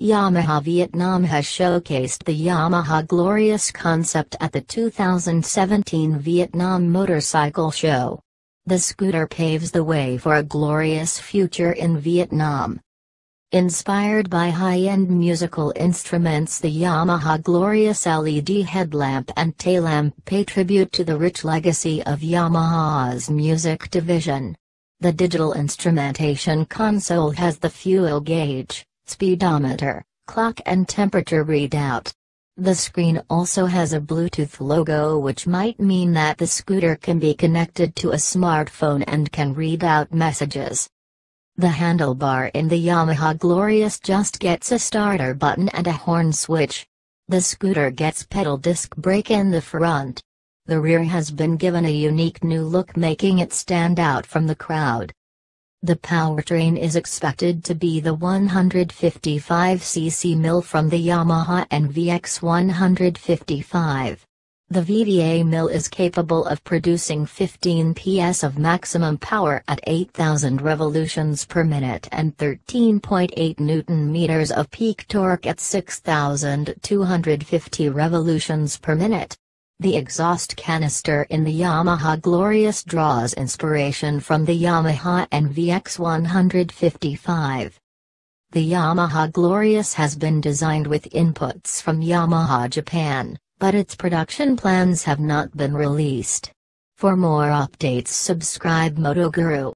Yamaha Vietnam has showcased the Yamaha Glorious concept at the 2017 Vietnam Motorcycle Show. The scooter paves the way for a glorious future in Vietnam. Inspired by high-end musical instruments the Yamaha Glorious LED headlamp and taillamp pay tribute to the rich legacy of Yamaha's music division. The digital instrumentation console has the fuel gauge, speedometer, clock and temperature readout. The screen also has a Bluetooth logo which might mean that the scooter can be connected to a smartphone and can read out messages. The handlebar in the Yamaha Glorious just gets a starter button and a horn switch. The scooter gets petal disc brake in the front. The rear has been given a unique new look making it stand out from the crowd. The powertrain is expected to be the 155cc mill from the Yamaha NVX 155. The VVA mill is capable of producing 15 PS of maximum power at 8,000 revolutions per minute and 13.8 newton meters of peak torque at 6,250 revolutions per minute. The exhaust canister in the Yamaha Glorious draws inspiration from the Yamaha NVX 155. The Yamaha Glorious has been designed with inputs from Yamaha Japan, but its production plans have not been released. For more updates subscribe Moto Guru.